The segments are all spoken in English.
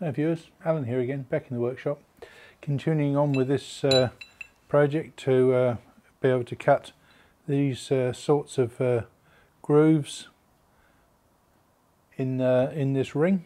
Hello viewers, Alan here again, back in the workshop. Continuing on with this uh, project to uh, be able to cut these uh, sorts of uh, grooves in, uh, in this ring.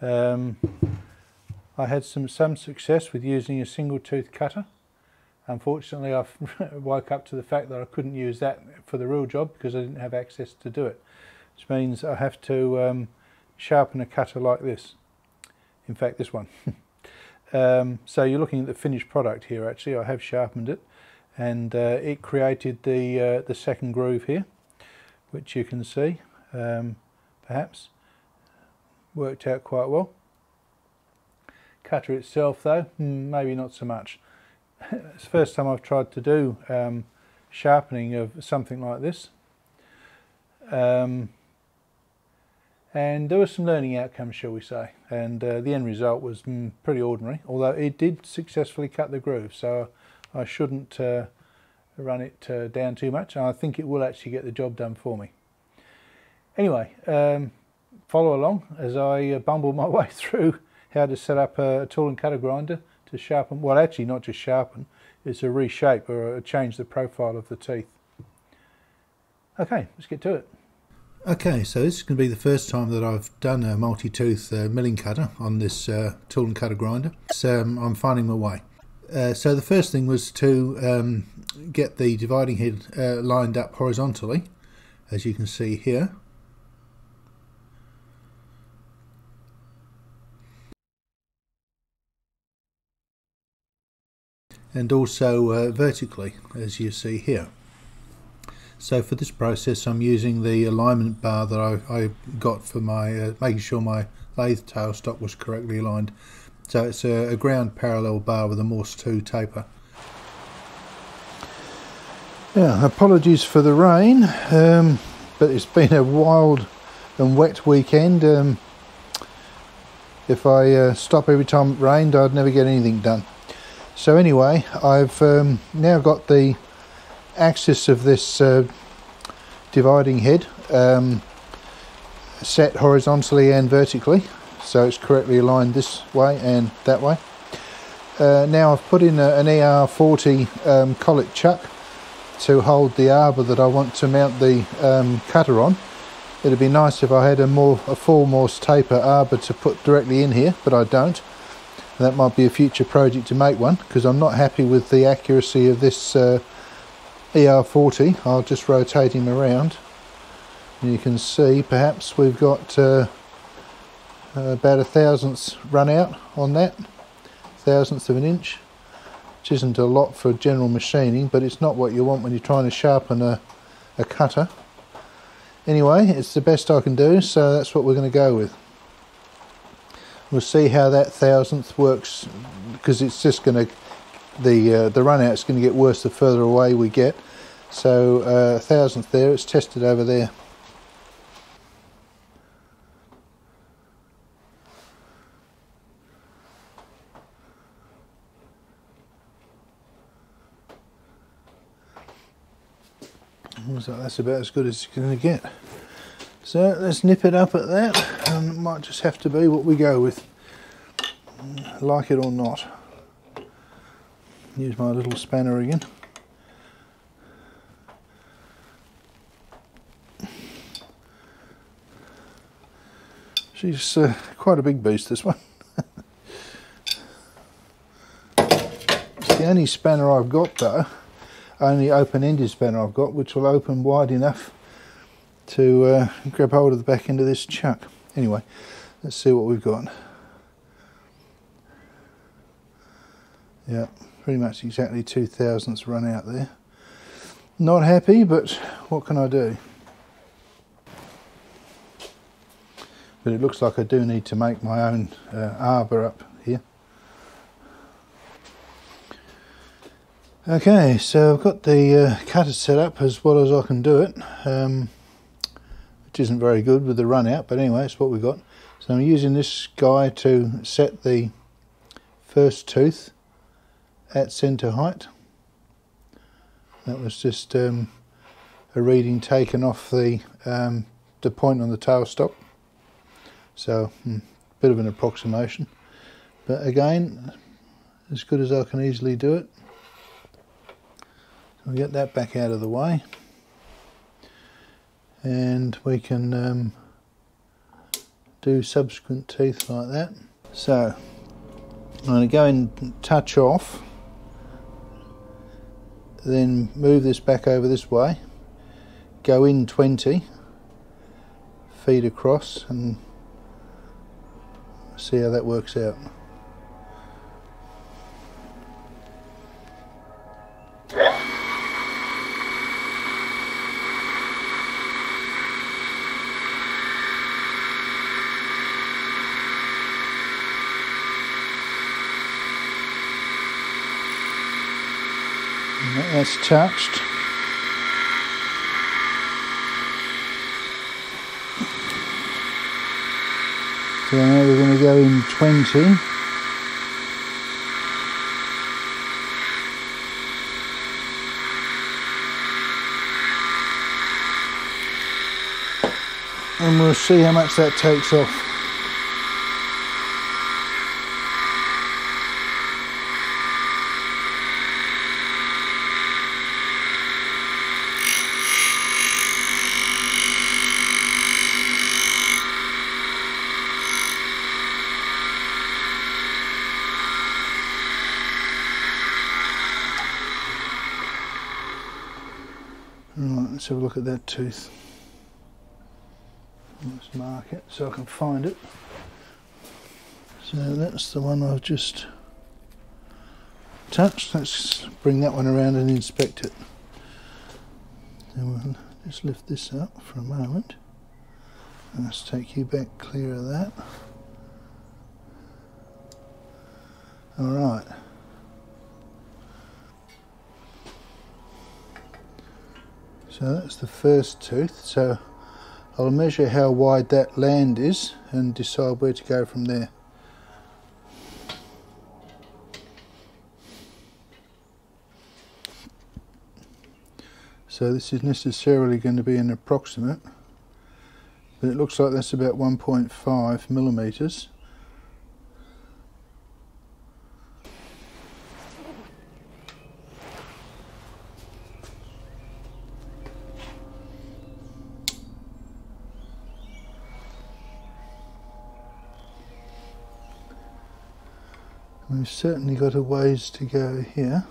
Um, I had some, some success with using a single tooth cutter. Unfortunately I woke up to the fact that I couldn't use that for the real job because I didn't have access to do it. Which means I have to um, sharpen a cutter like this in fact this one. um, so you're looking at the finished product here actually, I have sharpened it and uh, it created the, uh, the second groove here which you can see um, perhaps worked out quite well. Cutter itself though, hmm, maybe not so much. it's the first time I've tried to do um, sharpening of something like this. Um, and there were some learning outcomes shall we say. And uh, the end result was mm, pretty ordinary although it did successfully cut the groove. So I shouldn't uh, run it uh, down too much. I think it will actually get the job done for me. Anyway um, follow along as I uh, bumble my way through how to set up a tool and cutter grinder to sharpen well actually not just sharpen it's a reshape or a change the profile of the teeth. Okay let's get to it Okay, so this is going to be the first time that I've done a multi-tooth uh, milling cutter on this uh, tool and cutter grinder. So um, I'm finding my way. Uh, so the first thing was to um, get the dividing head uh, lined up horizontally, as you can see here. And also uh, vertically, as you see here. So for this process I'm using the alignment bar that I, I got for my, uh, making sure my lathe tailstock was correctly aligned. So it's a, a ground parallel bar with a Morse 2 taper. Yeah, apologies for the rain, um, but it's been a wild and wet weekend. Um, if I uh, stop every time it rained, I'd never get anything done. So anyway, I've um, now got the axis of this uh, dividing head um, set horizontally and vertically so it's correctly aligned this way and that way. Uh, now I've put in a, an ER40 um, collet chuck to hold the arbor that I want to mount the um, cutter on. It'd be nice if I had a more a full Morse taper arbor to put directly in here, but I don't. That might be a future project to make one because I'm not happy with the accuracy of this uh, ER40 I'll just rotate him around. And you can see perhaps we've got uh, about a thousandths run out on that. Thousandths of an inch which isn't a lot for general machining but it's not what you want when you're trying to sharpen a, a cutter. Anyway it's the best I can do so that's what we're going to go with. We'll see how that thousandth works because it's just going to the uh, the run is going to get worse the further away we get. So uh, thousandth there, it's tested over there. So that's about as good as it's going to get. So let's nip it up at that, and it might just have to be what we go with, like it or not use my little spanner again. She's uh, quite a big beast, this one. it's the only spanner I've got though, only open-ended spanner I've got, which will open wide enough to uh, grab hold of the back end of this chuck. Anyway, let's see what we've got. Yeah, pretty much exactly two thousandths run out there. Not happy, but what can I do? But it looks like I do need to make my own uh, arbor up here. Okay, so I've got the uh, cutter set up as well as I can do it, um, which isn't very good with the run out, but anyway, it's what we've got. So I'm using this guy to set the first tooth at centre height. That was just um, a reading taken off the um, the point on the tailstock. So hmm, bit of an approximation. But again, as good as I can easily do it. So we'll get that back out of the way. And we can um, do subsequent teeth like that. So I'm going to go and touch off, then move this back over this way, go in 20, feed across and see how that works out. That's touched. So now we're going to go in 20. And we'll see how much that takes off. Let's have a look at that tooth. Let's mark it so I can find it. So that's the one I've just touched. Let's bring that one around and inspect it. And we'll just lift this up for a moment. And let's take you back clear of that. Alright. So that's the first tooth. So I'll measure how wide that land is and decide where to go from there. So this is necessarily going to be an approximate, but it looks like that's about 1.5 millimeters. We've certainly got a ways to go here.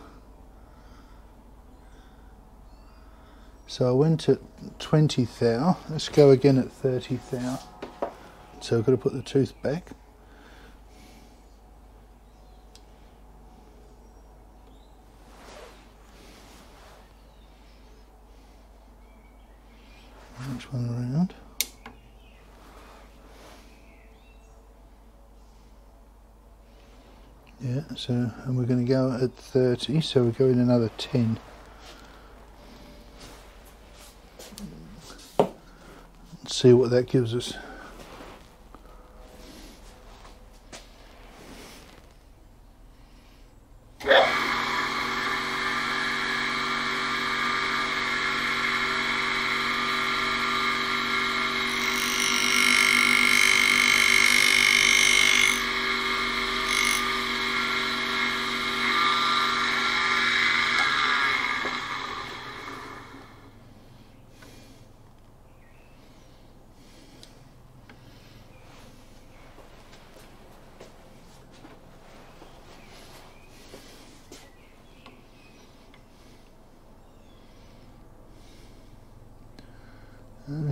So I went at 20 thou. Let's go again at 30 thou. So I've got to put the tooth back. Next one around. Yeah, so and we're going to go at 30, so we're going another 10. Let's see what that gives us.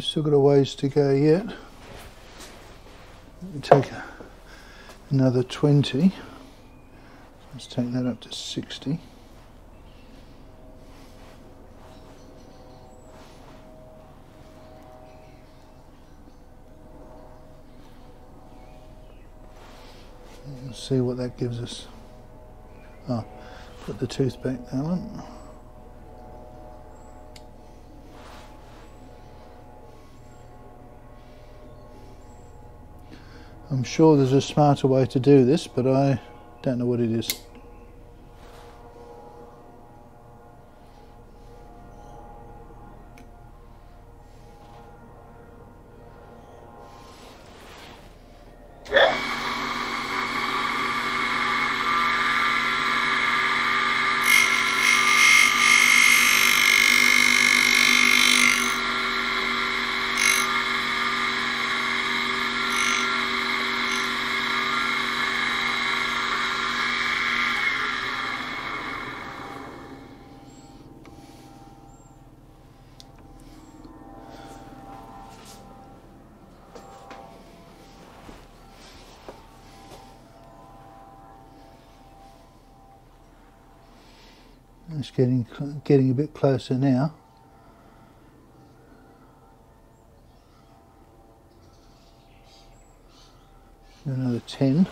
We've still got a ways to go yet. take another 20. Let's take that up to 60. Let's see what that gives us. Oh, put the tooth back, that I'm sure there's a smarter way to do this, but I don't know what it is. Getting getting a bit closer now. Another 10.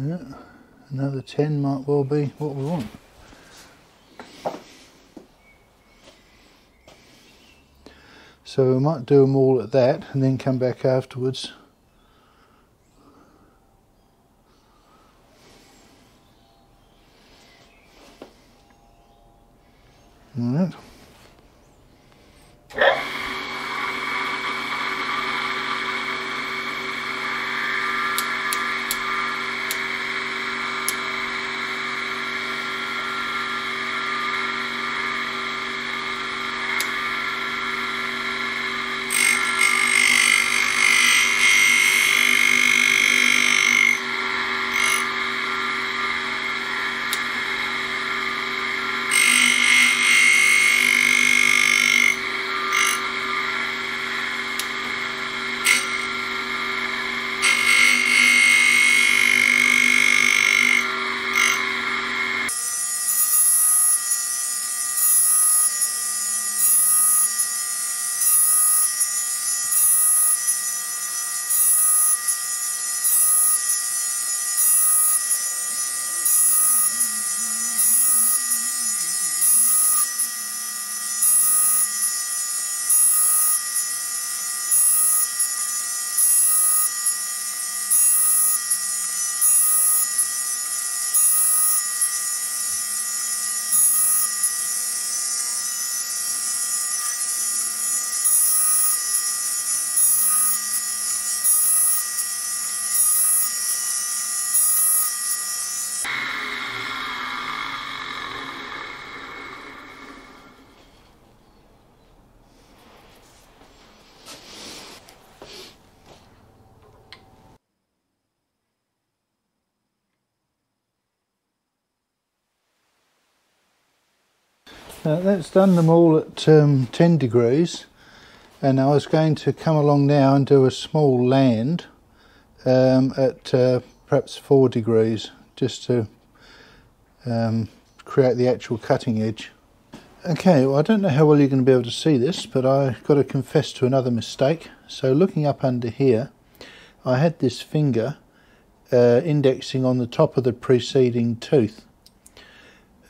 Yeah, another 10 might well be what we want. So we might do them all at that and then come back afterwards. Uh, that's done them all at um, 10 degrees and I was going to come along now and do a small land um, at uh, perhaps 4 degrees just to um, create the actual cutting edge. Okay, well I don't know how well you're going to be able to see this but I've got to confess to another mistake. So looking up under here I had this finger uh, indexing on the top of the preceding tooth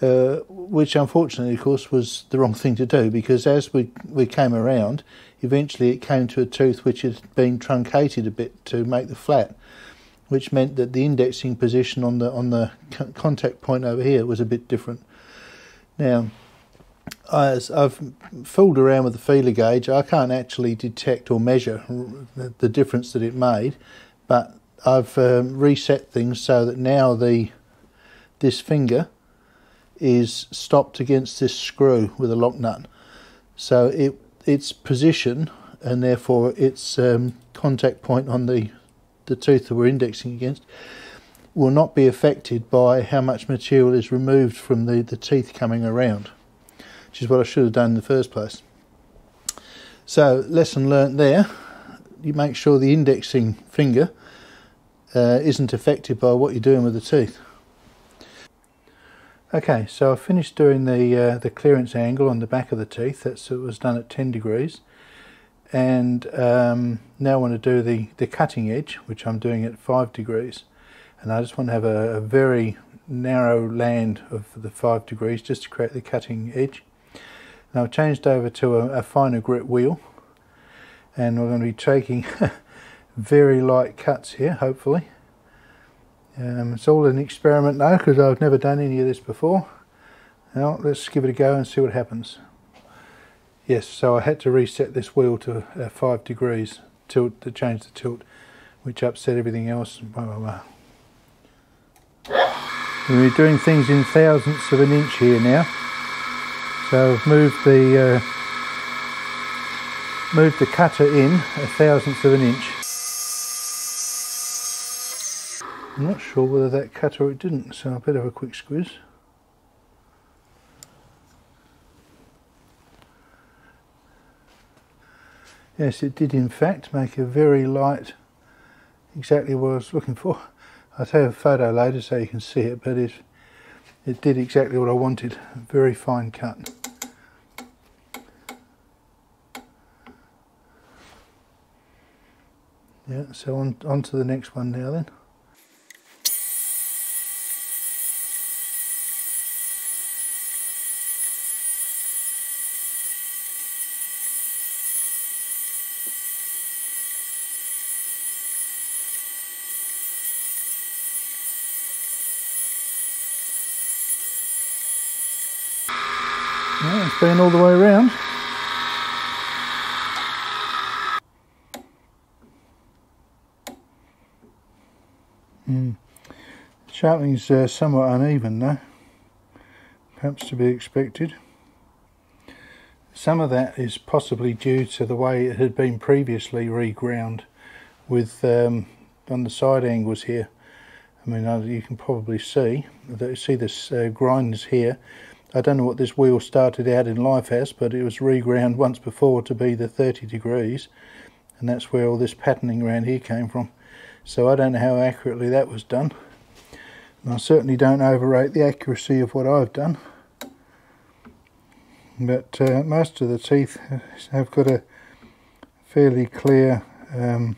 uh, which unfortunately, of course, was the wrong thing to do because as we, we came around, eventually it came to a tooth which had been truncated a bit to make the flat, which meant that the indexing position on the on the contact point over here was a bit different. Now, as I've fooled around with the feeler gauge, I can't actually detect or measure the difference that it made, but I've um, reset things so that now the this finger is stopped against this screw with a lock nut. So it its position and therefore its um, contact point on the, the tooth that we're indexing against will not be affected by how much material is removed from the, the teeth coming around, which is what I should have done in the first place. So lesson learnt there, you make sure the indexing finger uh, isn't affected by what you're doing with the teeth. Okay, so I finished doing the uh, the clearance angle on the back of the teeth. That's it was done at 10 degrees, and um, now I want to do the the cutting edge, which I'm doing at five degrees, and I just want to have a, a very narrow land of the five degrees just to create the cutting edge. Now I've changed over to a, a finer grit wheel, and we're going to be taking very light cuts here hopefully um, it's all an experiment now because I've never done any of this before now let's give it a go and see what happens yes so I had to reset this wheel to uh, 5 degrees tilt to change the tilt which upset everything else blah, blah, blah. We're doing things in thousandths of an inch here now so I've moved the uh, moved the cutter in a thousandth of an inch. I'm not sure whether that cut or it didn't, so I better have a quick squeeze. Yes, it did in fact make a very light, exactly what I was looking for. I'll take a photo later so you can see it, but it, it did exactly what I wanted, a very fine cut. Yeah, so on, on to the next one now then. Yeah, all the way around. Mm. Sharpening's uh, somewhat uneven though, perhaps to be expected. Some of that is possibly due to the way it had been previously reground with um, on the side angles here. I mean, uh, you can probably see that see this uh, grinders here. I don't know what this wheel started out in life as, but it was reground once before to be the 30 degrees, and that's where all this patterning around here came from. So I don't know how accurately that was done. And I certainly don't overrate the accuracy of what I've done. But uh, most of the teeth have got a fairly clear um,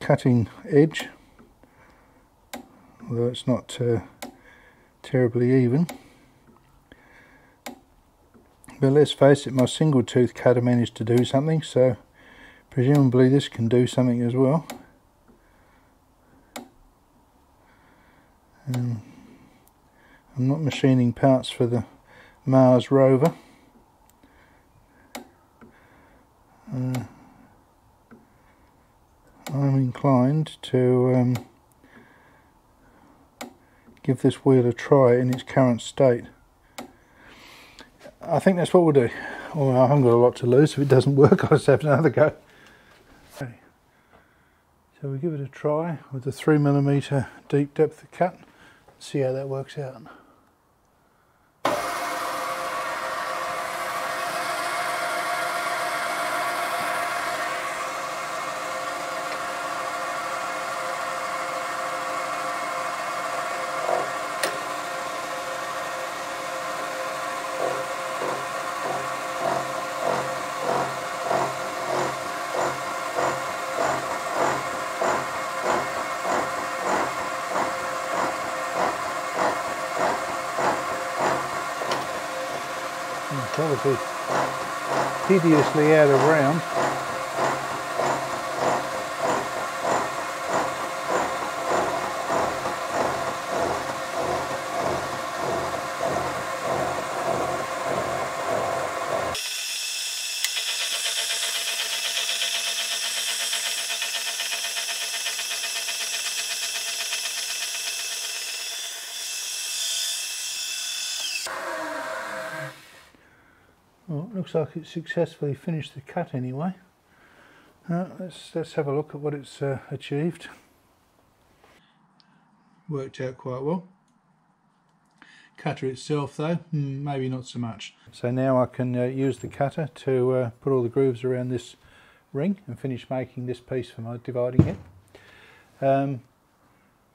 cutting edge, although it's not uh, terribly even. But let's face it, my single tooth cutter managed to do something, so presumably this can do something as well. Um, I'm not machining parts for the Mars rover. Uh, I'm inclined to um, give this wheel a try in its current state. I think that's what we'll do. Well, I haven't got a lot to lose. If it doesn't work, I'll just have another go. Okay. So we give it a try with a three millimeter deep depth of cut see how that works out. Obviously hideously out of round. Well, looks like it successfully finished the cut anyway. Uh, let's, let's have a look at what it's uh, achieved. Worked out quite well. Cutter itself though, hmm, maybe not so much. So now I can uh, use the cutter to uh, put all the grooves around this ring and finish making this piece for my dividing head. Um,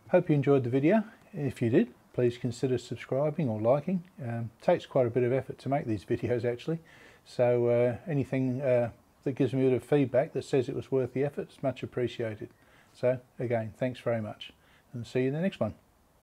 hope you enjoyed the video. If you did, please consider subscribing or liking. Um, takes quite a bit of effort to make these videos actually, so uh, anything uh, that gives me a bit of feedback that says it was worth the effort is much appreciated. So again, thanks very much and see you in the next one.